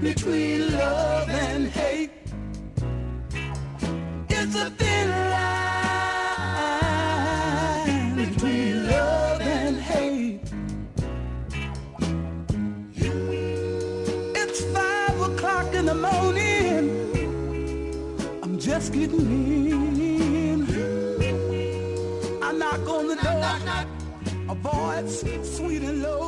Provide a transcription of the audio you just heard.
between love and hate. It's a thin line between love and hate. It's five o'clock in the morning. I'm just getting in. I knock on the door. A voice sweet and low.